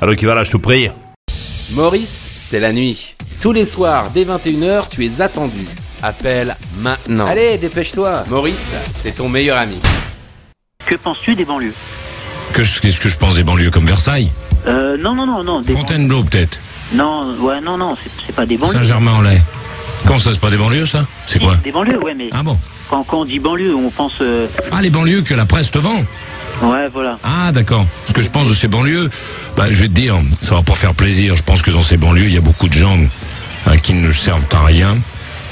Alors qui va là, je te prie. Maurice, c'est la nuit. Tous les soirs, dès 21h, tu es attendu. Appelle maintenant. Allez, dépêche-toi. Maurice, c'est ton meilleur ami. Que penses-tu des banlieues? Que je- Qu'est-ce que je pense des banlieues comme Versailles? Euh, Non, non, non, non. Des Fontainebleau peut-être Non, ouais, non, non, c'est- c'est pas des banlieues. Saint-Germain-en-Laye Comment ça, c'est pas des banlieues ça? C'est quoi? Des banlieues, ouais, mais Ah bon? quand, quand on dit banlieue, on pense. euh, Ah les banlieues que la presse te vend Ouais, voilà. Ah d'accord. Ce que je pense de ces banlieues, bah, je vais te dire, ça va pas faire plaisir. Je pense que dans ces banlieues, il y a beaucoup de gens hein, qui ne servent à rien,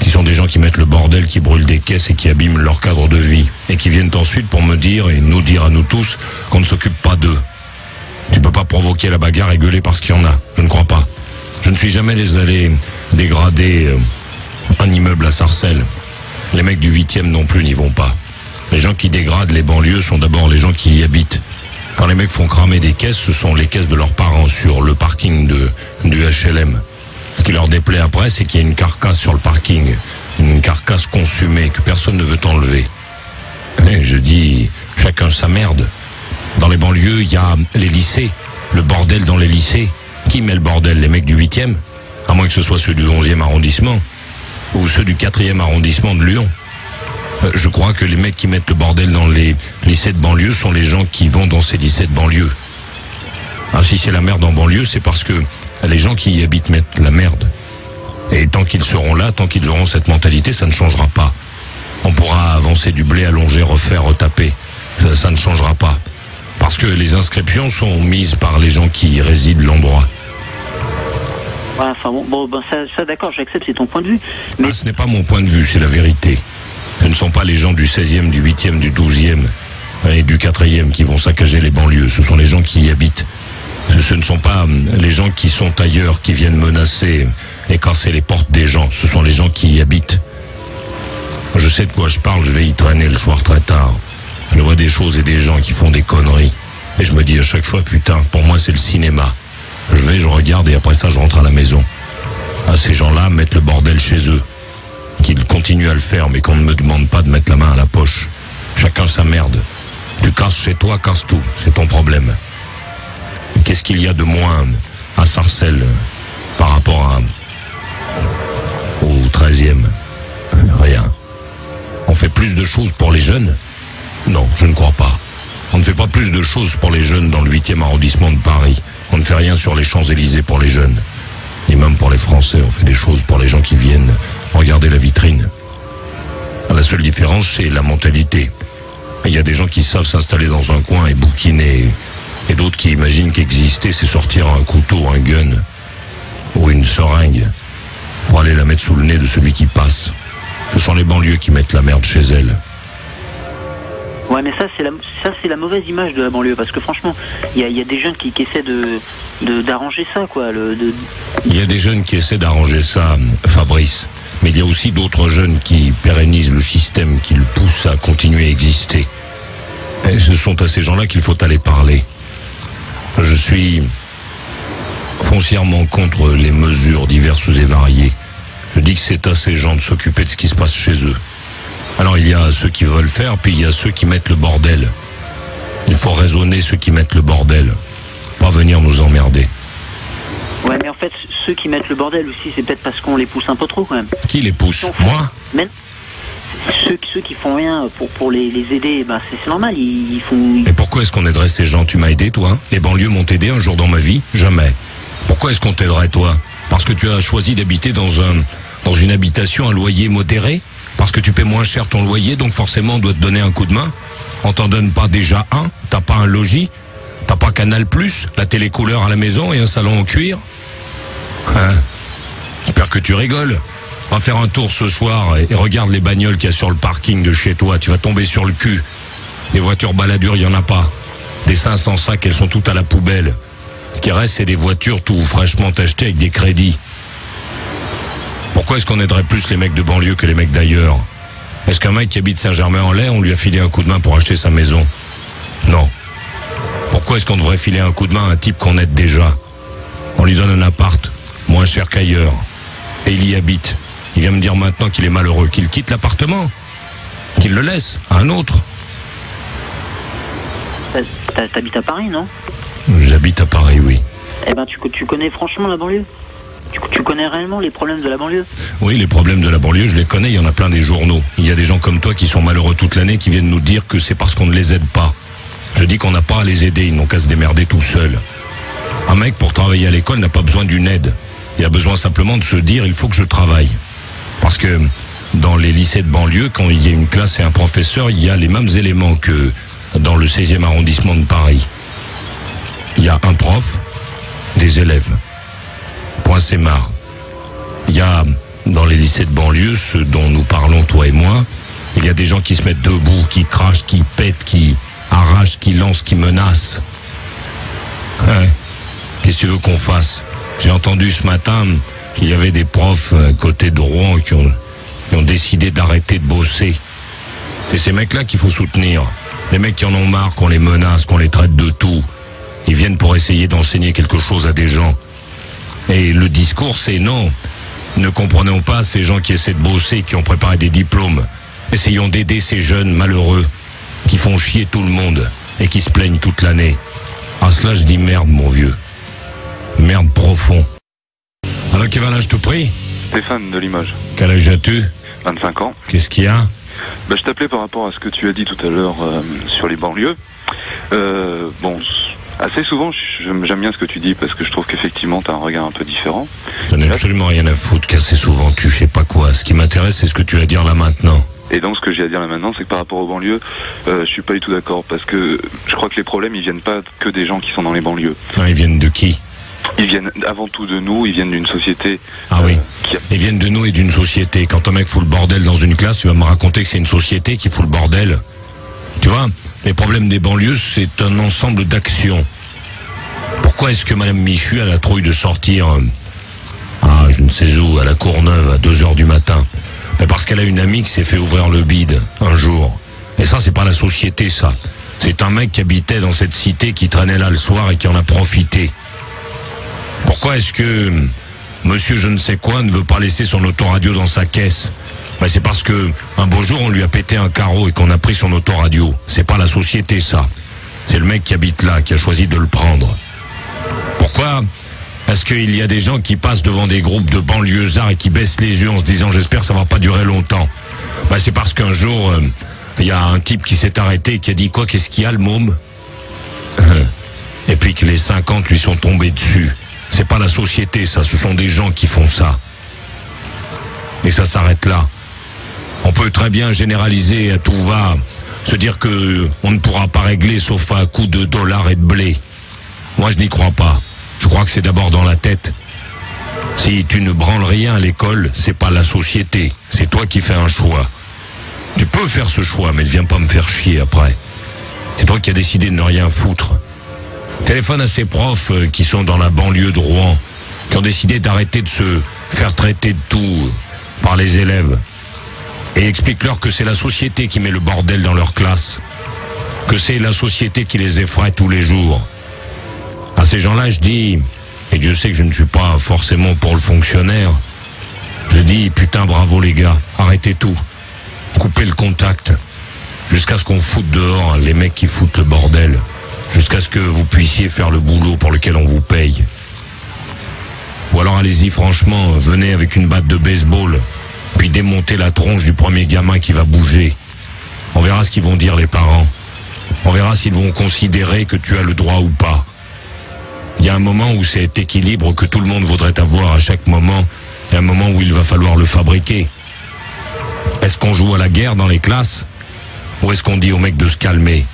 qui sont des gens qui mettent le bordel, qui brûlent des caisses et qui abîment leur cadre de vie. Et qui viennent ensuite pour me dire et nous dire à nous tous qu'on ne s'occupe pas d'eux. Tu peux pas provoquer la bagarre et gueuler parce qu'il y en a. Je ne crois pas. Je ne suis jamais les allés dégrader euh, un immeuble à Sarcelles. Les mecs du 8e non plus n'y vont pas. Les gens qui dégradent les banlieues sont d'abord les gens qui y habitent. Quand les mecs font cramer des caisses, ce sont les caisses de leurs parents sur le parking du HLM. Ce qui leur déplaît après, c'est qu'il y a une carcasse sur le parking. Une carcasse consumée que personne ne veut enlever. Je dis, chacun sa merde. Dans les banlieues, il y a les lycées. Le bordel dans les lycées. Qui met le bordel? Les mecs du 8e À moins que ce soit ceux du 11e arrondissement. Ou ceux du 4e arrondissement de Lyon. Euh, Je crois que les mecs qui mettent le bordel dans les lycées de banlieue sont les gens qui vont dans ces lycées de banlieue. Ah, si c'est la merde en banlieue, c'est parce que les gens qui y habitent mettent la merde. Et tant qu'ils seront là, tant qu'ils auront cette mentalité, ça ne changera pas. On pourra avancer du blé, allonger, refaire, retaper. Ça, ça ne changera pas. Parce que les inscriptions sont mises par les gens qui y résident l'endroit. Ouais, enfin bon, bon ben, ça, ça d'accord, j'accepte, c'est ton point de vue. Mais Ah, ce n'est pas mon point de vue, c'est la vérité. Ce ne sont pas les gens du 16e, du 8e, du 12e et du 4e qui vont saccager les banlieues. Ce sont les gens qui y habitent. Ce, ne sont pas hum, les gens qui sont ailleurs qui viennent menacer et casser les portes des gens. Ce sont les gens qui y habitent. Je sais de quoi je parle, je vais y traîner le soir très tard. Je vois des choses et des gens qui font des conneries. Et je me dis à chaque fois, putain, pour moi c'est le cinéma. Je vais, je regarde et après ça je rentre à la maison. Ah, ces gens-là mettent le bordel chez eux qu'ils continuent à le faire, mais qu'on ne me demande pas de mettre la main à la poche. Chacun sa merde. Tu casses chez toi, casse tout. C'est ton problème. Qu'est-ce qu'il y a de moins à Sarcelles par rapport au 13e Rien. On fait plus de choses pour les jeunes? Non, je ne crois pas. On ne fait pas plus de choses pour les jeunes dans le 8e arrondissement de Paris. On ne fait rien sur les Champs-Élysées pour les jeunes. Ni même pour les Français. On fait des choses pour les gens qui viennent regarder la vitrine. La seule différence, c'est la mentalité. Il y a des gens qui savent s'installer dans un coin et bouquiner. Et d'autres qui imaginent qu'exister, c'est sortir un couteau, un gun ou une seringue pour aller la mettre sous le nez de celui qui passe. Ce sont les banlieues qui mettent la merde chez elles. Ouais, mais ça c'est la ça c'est la mauvaise image de la banlieue parce que franchement, il y a, des jeunes qui, essaient de d'arranger ça quoi. Il y a des jeunes qui essaient d'arranger ça, Fabrice. Mais il y a aussi d'autres jeunes qui pérennisent le système, qui le poussent à continuer à exister. Et ce sont à ces gens-là qu'il faut aller parler. Je suis foncièrement contre les mesures diverses et variées. Je dis que c'est à ces gens de s'occuper de ce qui se passe chez eux. Alors il y a ceux qui veulent faire, puis il y a ceux qui mettent le bordel. Il faut raisonner ceux qui mettent le bordel. Pas venir nous emmerder. Ouais, mais en fait, ceux qui mettent le bordel aussi, c'est peut-être parce qu'on les pousse un peu trop quand même. Qui les pousse. Moi Mais ceux, ceux qui font rien pour, pour les, les aider, ben c'est normal, ils, ils font. Et pourquoi est-ce qu'on aiderait ces gens Tu m'as aidé, toi Les banlieues m'ont aidé un jour dans ma vie Jamais. Pourquoi est-ce qu'on t'aiderait, toi? Parce que tu as choisi d'habiter dans un dans une habitation à loyer modéré? Parce que tu paies moins cher ton loyer, donc forcément on doit te donner un coup de main On t'en donne pas déjà un T'as pas un logis T'as pas Canal Plus, la télé couleur à la maison et un salon en cuir Hein J'espère que tu rigoles. Va faire un tour ce soir et, et regarde les bagnoles qu'il y a sur le parking de chez toi. Tu vas tomber sur le cul. Des voitures baladures, il n'y en a pas. Des 500 sacs, elles sont toutes à la poubelle. Ce qui reste, c'est des voitures tout fraîchement achetées avec des crédits. Pourquoi est-ce qu'on aiderait plus les mecs de banlieue que les mecs d'ailleurs Est-ce qu'un mec qui habite Saint-Germain-en-Laye, on lui a filé un coup de main pour acheter sa maison Non. Pourquoi est-ce qu'on devrait filer un coup de main à un type qu'on aide déjà On lui donne un appart, moins cher qu'ailleurs. Et il y habite. Il vient me dire maintenant qu'il est malheureux, qu'il quitte l'appartement. Qu'il le laisse à un autre. T'habites à Paris, non? J'habite à Paris, oui. tu, tu connais franchement la banlieue? Tu, connais réellement les problèmes de la banlieue? Oui, les problèmes de la banlieue, je les connais, il y en a plein des journaux. Il y a des gens comme toi qui sont malheureux toute l'année qui viennent nous dire que c'est parce qu'on ne les aide pas. Je dis qu'on n'a pas à les aider, ils n'ont qu'à se démerder tout seuls. Un mec pour travailler à l'école n'a pas besoin d'une aide. Il a besoin simplement de se dire il faut que je travaille. Parce que dans les lycées de banlieue, quand il y a une classe et un professeur, il y a les mêmes éléments que dans le 16e arrondissement de Paris. Il y a un prof, des élèves. Point c'est. Il y a dans les lycées de banlieue, ceux dont nous parlons toi et moi, il y a des gens qui se mettent debout, qui crachent, qui pètent, qui arrachent, qui lancent, qui menacent. Qu'est-ce que tu veux qu'on fasse? J'ai entendu ce matin qu'il y avait des profs à côté de Rouen qui ont, qui ont décidé d'arrêter de bosser. C'est ces mecs-là qu'il faut soutenir. Les mecs qui en ont marre, qu'on les menace, qu'on les traite de tout. Ils viennent pour essayer d'enseigner quelque chose à des gens. Et le discours, c'est non. Ne comprenons pas ces gens qui essaient de bosser, qui ont préparé des diplômes. Essayons d'aider ces jeunes malheureux qui font chier tout le monde et qui se plaignent toute l'année. À cela, je dis merde, mon vieux. Merde profond. Alors, Kevin, je te prie. Stéphane de Limoges, Quel âge as-tu? 25 ans. Qu'est-ce qu'il y a? Bah, je t'appelais par rapport à ce que tu as dit tout à l'heure euh, sur les banlieues. Euh, bon, assez souvent, j'aime bien ce que tu dis parce que je trouve qu'effectivement, tu as un regard un peu différent. Je n'ai absolument rien à foutre qu'assez souvent tu sais pas quoi. Ce qui m'intéresse, c'est ce que tu as à dire là maintenant. Et donc, ce que j'ai à dire là maintenant, c'est que par rapport aux banlieues, euh, je suis pas du tout d'accord parce que je crois que les problèmes, ils viennent pas que des gens qui sont dans les banlieues. Ah, ils viennent de qui? Ils viennent avant tout de nous, ils viennent d'une société Ah oui. euh, qui a- Ils viennent de nous et d'une société. Quand un mec fout le bordel dans une classe, tu vas me raconter que c'est une société qui fout le bordel. Tu vois, les problèmes des banlieues, c'est un ensemble d'actions. Pourquoi est-ce que Madame Michu a la trouille de sortir, euh, ah, je ne sais où, à la Courneuve, à 2 heures du matin Mais Parce qu'elle a une amie qui s'est fait ouvrir le bide un jour. Et ça, c'est pas la société, ça. C'est un mec qui habitait dans cette cité, qui traînait là le soir et qui en a profité. Pourquoi est-ce que euh, monsieur je ne sais quoi ne veut pas laisser son autoradio dans sa caisse ben, C'est parce que un beau jour on lui a pété un carreau et qu'on a pris son autoradio. C'est pas la société ça. C'est le mec qui habite là qui a choisi de le prendre. Pourquoi est-ce qu'il y a des gens qui passent devant des groupes de banlieusards et qui baissent les yeux en se disant j'espère ça va pas durer longtemps? Ben, C'est parce qu'un jour euh, il y a un type qui s'est arrêté et qui a dit quoi qu'est-ce qu'il y a le môme? Et puis que les 50 lui sont tombés dessus. C'est pas la société, ça, ce sont des gens qui font ça. Et ça s'arrête là. On peut très bien généraliser à tout va, se dire que on ne pourra pas régler sauf à coup de dollars et de blé. Moi, je n'y crois pas. Je crois que c'est d'abord dans la tête. Si tu ne branles rien à l'école, c'est pas la société, c'est toi qui fais un choix. Tu peux faire ce choix, mais ne viens pas me faire chier après. C'est toi qui as décidé de ne rien foutre. Téléphone à ces profs euh, qui sont dans la banlieue de Rouen, qui ont décidé d'arrêter de se faire traiter de tout euh, par les élèves. Et explique-leur que c'est la société qui met le bordel dans leur classe. Que c'est la société qui les effraie tous les jours. À ces gens-là, je dis, et Dieu sait que je ne suis pas forcément pour le fonctionnaire, je dis, putain, bravo les gars, arrêtez tout. Coupez le contact. Jusqu'à ce qu'on foute dehors les mecs qui foutent le bordel jusqu'à ce que vous puissiez faire le boulot pour lequel on vous paye. Ou alors allez-y franchement, venez avec une batte de baseball, puis démontez la tronche du premier gamin qui va bouger. On verra ce qu'ils vont dire les parents. On verra s'ils vont considérer que tu as le droit ou pas. Il y a un moment où cet équilibre que tout le monde voudrait avoir à chaque moment, et un moment où il va falloir le fabriquer. Est-ce qu'on joue à la guerre dans les classes Ou est-ce qu'on dit aux mecs de se calmer?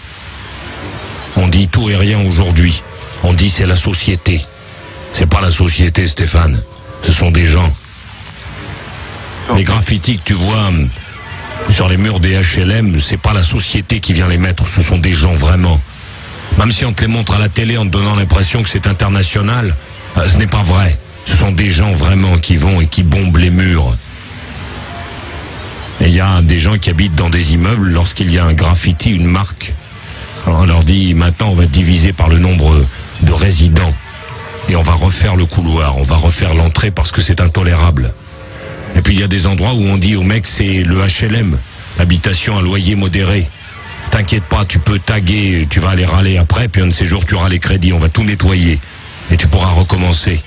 On dit tout et rien aujourd'hui. On dit c'est la société. C'est pas la société, Stéphane. Ce sont des gens. Les graffitis que tu vois hum, sur les murs des HLM, c'est pas la société qui vient les mettre, ce sont des gens vraiment. Même si on te les montre à la télé en te donnant l'impression que c'est international, euh, ce n'est pas vrai. Ce sont des gens vraiment qui vont et qui bombent les murs. Et il y a des gens qui habitent dans des immeubles, lorsqu'il y a un graffiti, une marque, on leur dit maintenant on va diviser par le nombre de résidents et on va refaire le couloir, on va refaire l'entrée parce que c'est intolérable. Puis il y a des endroits où on dit aux mecs c'est le HLM, habitation à loyer modéré. T'inquiète pas, tu peux taguer, tu vas aller râler après, puis un de ces jours tu auras les crédits, on va tout nettoyer. et tu pourras recommencer.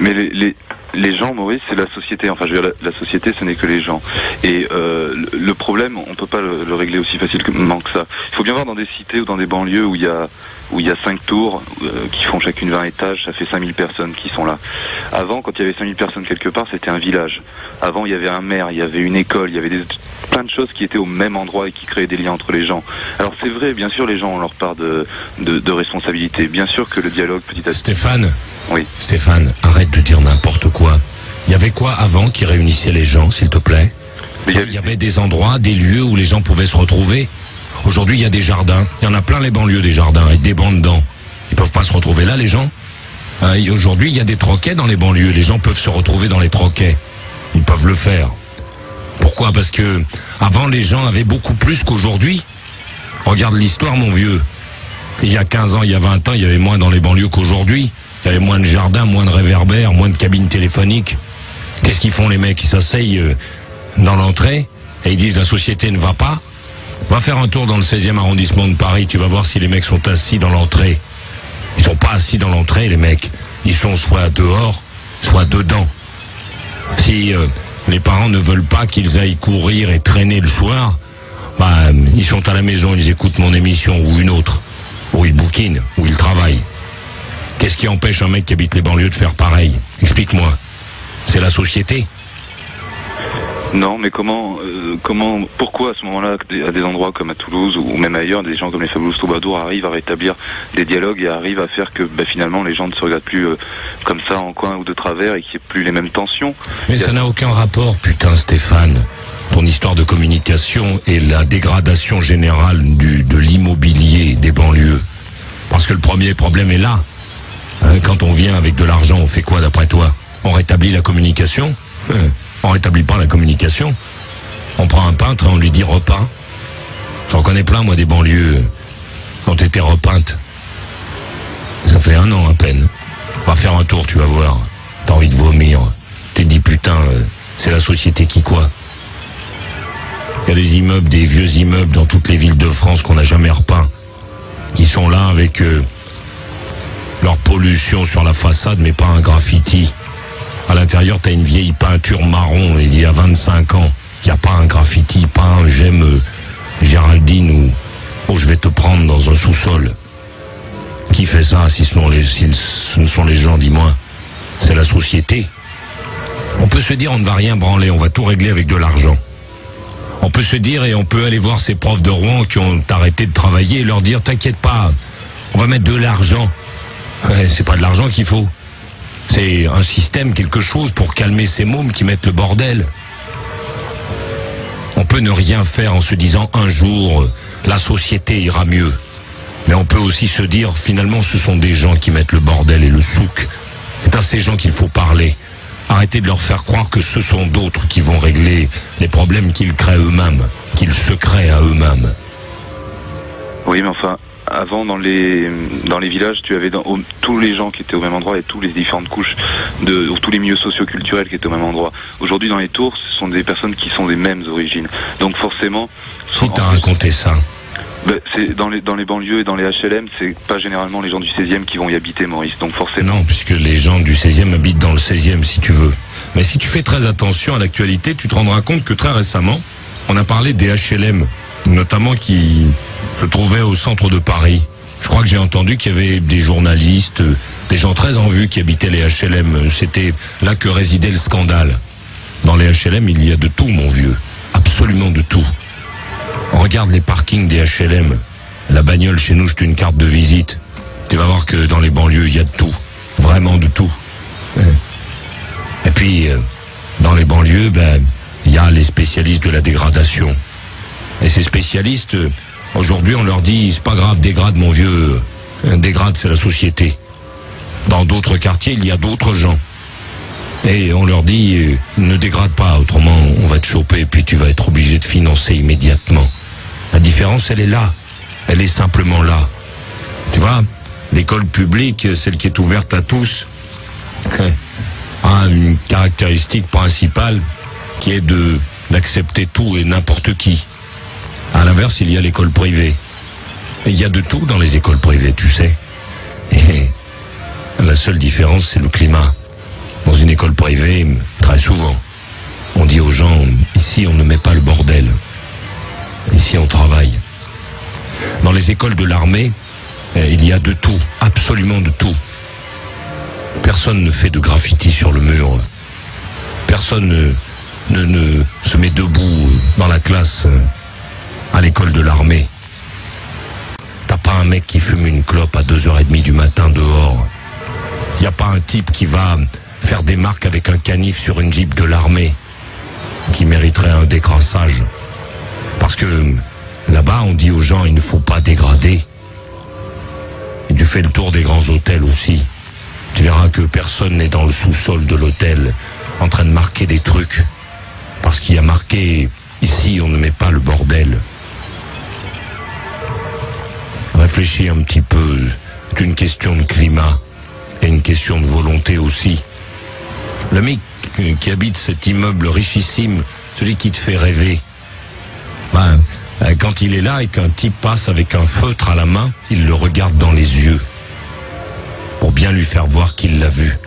Mais les, les gens, Maurice, c'est la société. Enfin, je veux dire, la, société, ce n'est que les gens. Et euh, le, problème, on peut pas le, le régler aussi facilement que ça. Il faut bien voir dans des cités ou dans des banlieues où il y a où il y a cinq tours euh, qui font chacune 20 étages, ça fait 5000 personnes qui sont là. Avant, quand il y avait 5000 personnes quelque part, c'était un village. Avant, il y avait un maire, il y avait une école, il y avait plein de choses qui étaient au même endroit et qui créaient des liens entre les gens. Alors c'est vrai, bien sûr, les gens ont leur part de, de, de responsabilité. Bien sûr que le dialogue petit à petit. Stéphane Oui. Stéphane, arrête de dire n'importe quoi. Il y avait quoi avant qui réunissait les gens, s'il te plaît il y a- Il y avait des endroits, des lieux où les gens pouvaient se retrouver. Aujourd'hui, il y a des jardins. Il y en a plein les banlieues des jardins avec des bancs dedans. Ils peuvent pas se retrouver là, les gens. Et Aujourd'hui, il y a des troquets dans les banlieues. Les gens peuvent se retrouver dans les troquets. Ils peuvent le faire. Pourquoi? Parce que avant, les gens avaient beaucoup plus qu'aujourd'hui. Regarde l'histoire, mon vieux. Il y a 15 ans, il y a 20 ans, il y avait moins dans les banlieues qu'aujourd'hui. Il y avait moins de jardins, moins de réverbères, moins de cabines téléphoniques. Qu'est-ce qu'ils font les mecs? Ils s'asseyent euh, dans l'entrée et ils disent la société ne va pas. Va faire un tour dans le 16e arrondissement de Paris, tu vas voir si les mecs sont assis dans l'entrée. Ils sont pas assis dans l'entrée, les mecs. Ils sont soit dehors, soit dedans. Si euh, les parents ne veulent pas qu'ils aillent courir et traîner le soir, bah, euh, ils sont à la maison, ils écoutent mon émission ou une autre, ou ils bouquinent, ou ils travaillent. Qu'est-ce qui empêche un mec qui habite les banlieues de faire pareil Explique-moi. C'est la société Non, mais comment, euh, comment, pourquoi à ce moment-là, à des endroits comme à Toulouse ou même ailleurs, des gens comme les Fabulous Troubadours arrivent à rétablir des dialogues et arrivent à faire que bah, finalement les gens ne se regardent plus euh, comme ça en coin ou de travers et qu'il n'y ait plus les mêmes tensions? Mais ça n'a aucun rapport, putain, Stéphane. Ton histoire de communication et la dégradation générale du, de l'immobilier des banlieues. Parce que le premier problème est là. Hein, quand on vient avec de l'argent, on fait quoi d'après toi? On rétablit la communication? Hein, On rétablit pas la communication. On prend un peintre et on lui dit repeint. J'en connais plein, moi, des banlieues qui ont été repeintes. Ça fait un an à peine. Va faire un tour, tu vas voir. T'as envie de vomir. Tu te dis putain, euh, c'est la société qui quoi? Il y a des immeubles, des vieux immeubles dans toutes les villes de France qu'on n'a jamais repeints, qui sont là avec euh, leur pollution sur la façade, mais pas un graffiti. À l'intérieur, t'as une vieille peinture marron il y a 25 ans. Il n'y a pas un graffiti, pas un j'aime euh, Géraldine ou oh, je vais te prendre dans un sous-sol. Qui fait ça si ce sont les, si ce ne sont les gens, dis-moi? C'est la société. On peut se dire on ne va rien branler, on va tout régler avec de l'argent. On peut se dire et on peut aller voir ces profs de Rouen qui ont arrêté de travailler et leur dire t'inquiète pas, on va mettre de l'argent. C'est pas de l'argent qu'il faut. C'est un système, quelque chose pour calmer ces mômes qui mettent le bordel. On peut ne rien faire en se disant un jour euh, la société ira mieux. Mais on peut aussi se dire finalement ce sont des gens qui mettent le bordel et le souk. C'est à ces gens qu'il faut parler. Arrêtez de leur faire croire que ce sont d'autres qui vont régler les problèmes qu'ils créent eux-mêmes, qu'ils se créent à eux-mêmes. Oui, mais enfin, avant dans les dans les villages, tu avais dans, au- tous les gens qui étaient au même endroit et toutes les différentes couches de ou tous les milieux socioculturels qui étaient au même endroit. Aujourd'hui, dans les tours, ce sont des personnes qui sont des mêmes origines. Donc forcément, Qui t'a raconté ça ben, c'est dans les dans les banlieues et dans les HLM, c'est pas généralement les gens du 16e qui vont y habiter, Maurice. Donc forcément, Non, puisque les gens du 16e habitent dans le 16e, si tu veux. Mais si tu fais très attention à l'actualité, tu te rendras compte que très récemment, on a parlé des HLM, notamment qui se trouvaient au centre de Paris. Je crois que j'ai entendu qu'il y avait des journalistes, euh, des gens très en vue qui habitaient les HLM. C'était là que résidait le scandale. Dans les HLM, il y a de tout, mon vieux. Absolument de tout. Regarde les parkings des HLM. La bagnole chez nous, c'est une carte de visite. Tu vas voir que dans les banlieues, il y a de tout. Vraiment de tout. Et puis, euh, dans les banlieues, ben, il y a les spécialistes de la dégradation. Et ces spécialistes, euh, aujourd'hui, on leur dit, c'est pas grave, dégrade mon vieux. Euh, Dégrade, c'est la société. Dans d'autres quartiers, il y a d'autres gens. Et on leur dit, euh, ne dégrade pas, autrement on va te choper, puis tu vas être obligé de financer immédiatement. La différence, elle est là. Elle est simplement là. Tu vois, l'école publique, celle qui est ouverte à tous, a une caractéristique principale qui est d'accepter tout et n'importe qui. À l'inverse, il y a l'école privée. Il y a de tout dans les écoles privées, tu sais. Et la seule différence, c'est le climat. Dans une école privée, très souvent, on dit aux gens, ici on ne met pas le bordel. Ici on travaille. Dans les écoles de l'armée, eh, il y a de tout, absolument de tout. Personne ne fait de graffiti sur le mur. Personne ne, se met debout dans la classe à l'école de l'armée. T'as pas un mec qui fume une clope à 2h30 du matin dehors. Y a pas un type qui va faire des marques avec un canif sur une jeep de l'armée qui mériterait un décrassage. Parce que là-bas, on dit aux gens, il ne faut pas dégrader. Et tu fais le tour des grands hôtels aussi. Tu verras que personne n'est dans le sous-sol de l'hôtel en train de marquer des trucs. Parce qu'il y a marqué, ici, on ne met pas le bordel. Réfléchis un petit peu. C'est une question de climat et une question de volonté aussi. Mec qui habite cet immeuble richissime, celui qui te fait rêver, ben, euh, quand il est là et qu'un type passe avec un feutre à la main, il le regarde dans les yeux pour bien lui faire voir qu'il l'a vu.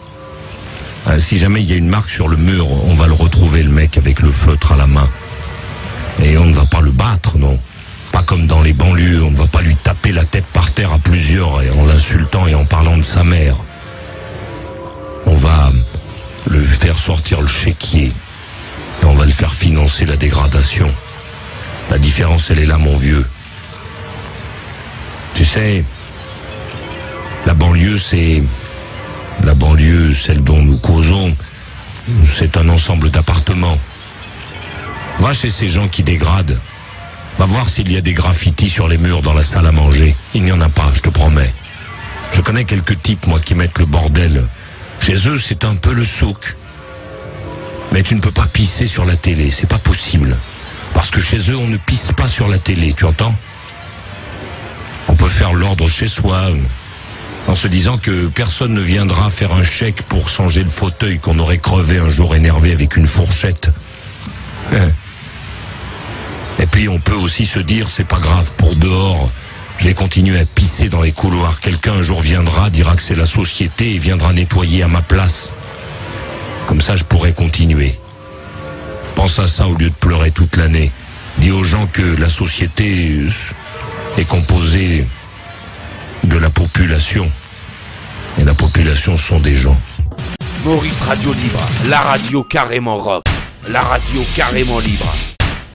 Euh, si jamais il y a une marque sur le mur, on va le retrouver, le mec, avec le feutre à la main. Et on ne va pas le battre, non. Pas comme dans les banlieues, on ne va pas lui taper la tête par terre à plusieurs et en l'insultant et en parlant de sa mère. On va le faire sortir le chéquier et on va le faire financer la dégradation. La différence, elle est là, mon vieux. Tu sais, la banlieue, c'est... La banlieue, celle dont nous causons, c'est un ensemble d'appartements. Va chez ces gens qui dégradent. Va voir s'il y a des graffitis sur les murs dans la salle à manger. Il n'y en a pas, je te promets. Je connais quelques types, moi, qui mettent le bordel. Chez eux, c'est un peu le souk. Mais tu ne peux pas pisser sur la télé, c'est pas possible. Parce que chez eux, on ne pisse pas sur la télé, tu entends? On peut faire l'ordre chez soi, en se disant que personne ne viendra faire un chèque pour changer le fauteuil qu'on aurait crevé un jour énervé avec une fourchette. Et puis on peut aussi se dire, c'est pas grave, pour dehors, je vais continuer à pisser dans les couloirs. Quelqu'un un jour viendra, dira que c'est la société et viendra nettoyer à ma place. Comme ça, je pourrais continuer. Pense à ça au lieu de pleurer toute l'année. Dis aux gens que la société est composée de la population. Et la population sont des gens. Maurice Radio Libre, la radio carrément rock, la radio carrément libre.